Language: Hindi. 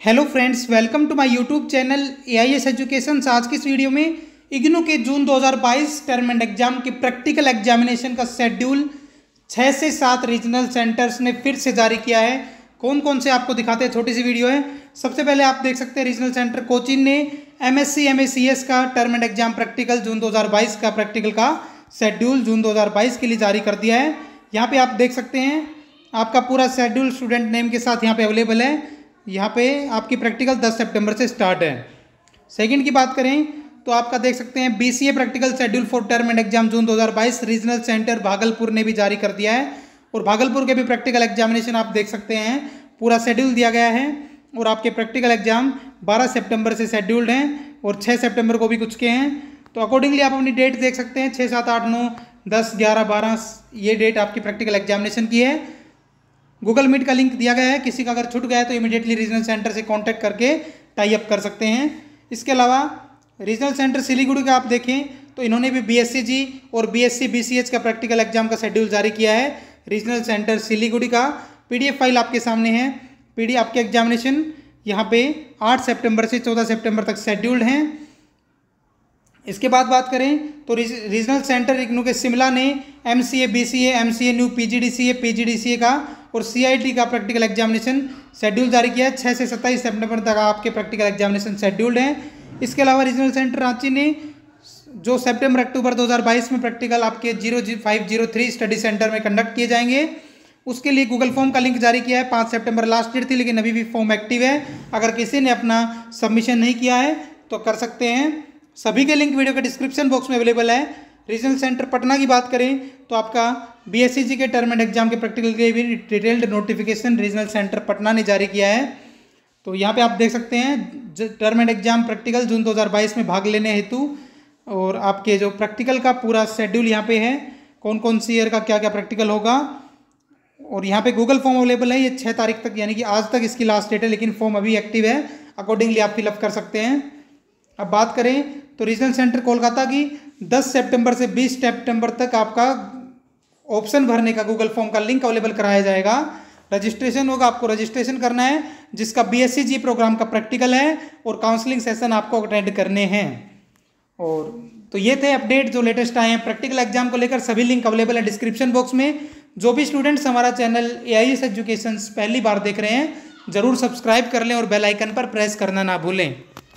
Hello friends welcome to my YouTube channel A I S education आज की इस वीडियो में इग्नू के जून 2022 टर्म एंड एग्ज़ाम के प्रैक्टिकल एग्जामिनेशन का शेड्यूल छः से सात रीजनल सेंटर्स ने फिर से जारी किया है। कौन कौन से आपको दिखाते हैं? छोटी सी वीडियो है। सबसे पहले आप देख सकते हैं रीजनल सेंटर कोचिन ने एम एस का term end exam practical June दो हज़ार बाईस का प्रैक्टिकल का शेड्यूल जून दो हज़ार बाईस के लिए जारी कर दिया है। यहाँ पर आप देख सकते हैं, आपका पूरा शेड्यूल स्टूडेंट नेम के साथ यहाँ पर अवेलेबल है। यहाँ पे आपकी प्रैक्टिकल 10 सितंबर से स्टार्ट है। सेकंड की बात करें तो आपका देख सकते हैं BCA practical schedule for term end exam June 2022 regional centre Bhagalpur ने भी जारी कर दिया है। और भागलपुर के भी प्रैक्टिकल एग्जामिनेशन आप देख सकते हैं, पूरा शेड्यूल दिया गया है। और आपके प्रैक्टिकल एग्ज़ाम 12 सितंबर से शेड्यूल्ड हैं और 6 सितंबर को भी कुछ के हैं। तो अकॉर्डिंगली आप अपनी डेट देख सकते हैं छः सात, आठ, नौ, दस, ग्यारह, बारह, ये डेट आपकी प्रैक्टिकल एग्जामिनेशन की है। गूगल मीट का लिंक दिया गया है। किसी का अगर छूट गया है तो इमीडिएटली रीजनल सेंटर से कॉन्टैक्ट करके टाई अप कर सकते हैं। इसके अलावा रीजनल सेंटर सिलीगुड़ी का आप देखें तो इन्होंने भी बीएससी जी और बीएससी बीसीएच का प्रैक्टिकल एग्ज़ाम का शेड्यूल जारी किया है। रीजनल सेंटर सिलीगुड़ी का पीडीएफ फ़ाइल आपके सामने है। पीडी आपके एग्जामिनेशन यहाँ पे 8 सितंबर से 14 सितंबर तक शेड्यूल्ड हैं। इसके बाद बात करें तो रीजनल सेंटर इग्नू के शिमला ने M C A B C A M C A new P G D C A P G D C A का और टी का प्रैक्टिकल एग्जामिनेशन शेड्यूल जारी किया है। छः से सत्ताईस सितंबर तक आपके प्रैक्टिकल एग्जामिनेशन शेड्यूल्ड हैं। इसके अलावा रीजनल सेंटर रांची ने जो सितंबर, अक्टूबर 2022 में प्रैक्टिकल आपके zero G five zero three study centre में कंडक्ट किए जाएँगे। उसके लिए गूगल फॉर्म का लिंक जारी किया है। पाँच सितंबर लास्ट डेट थी, लेकिन अभी भी फॉर्म एक्टिव है। अगर किसी ने अपना सबमिशन नहीं किया है तो कर सकते हैं। सभी के लिंक वीडियो के डिस्क्रिप्शन बॉक्स में अवेलेबल है। रीजनल सेंटर पटना की बात करें तो आपका बी के टर्म एंड एग्ज़ाम के प्रैक्टिकल के भी detailed notification regional centre Patna ने जारी किया है। तो यहाँ पे आप देख सकते हैं term end exam practical June 2022 में भाग लेने हेतु, और आपके जो प्रैक्टिकल का पूरा शेड्यूल यहाँ पे है कौन कौन सी ईयर का क्या क्या प्रैक्टिकल होगा, और यहाँ पे गूगल फॉर्म अवेलेबल है, ये छः तारीख तक, यानी कि आज तक इसकी लास्ट डेट है, लेकिन फॉर्म अभी एक्टिव है अकॉर्डिंगली आप फिलअप कर सकते हैं। अब बात करें तो रीजनल सेंटर कोलकाता की 10 सितंबर से 20 सितंबर तक आपका ऑप्शन भरने का गूगल फॉर्म का लिंक अवेलेबल कराया जाएगा। रजिस्ट्रेशन होगा, आपको रजिस्ट्रेशन करना है, जिसका बीएससी जी प्रोग्राम का प्रैक्टिकल है और काउंसलिंग सेशन आपको अटेंड करने हैं। और तो ये थे अपडेट जो लेटेस्ट आए हैं। प्रैक्टिकल एग्ज़ाम को लेकर सभी लिंक अवेलेबल है डिस्क्रिप्शन बॉक्स में। जो भी स्टूडेंट्स हमारा channel A I S education पहली बार देख रहे हैं, ज़रूर सब्सक्राइब कर लें और बेल आइकन पर प्रेस करना ना भूलें।